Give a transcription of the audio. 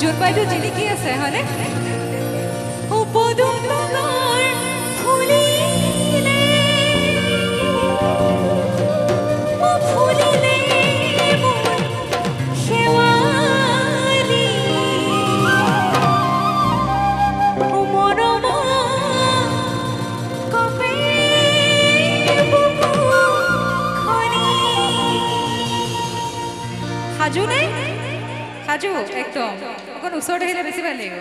জোন বাইদেউ জিলিকি আছে হয়নে? সাজু নে সাজু একদম অকণ ওচৰত আহিলে বেছি ভাল লাগিব